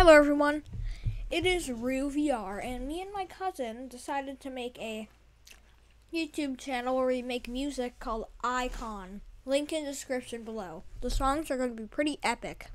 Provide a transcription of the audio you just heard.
Hello everyone, it is RuVR, and me and my cousin decided to make a YouTube channel where we make music called Icon. Link in description below. The songs are going to be pretty epic.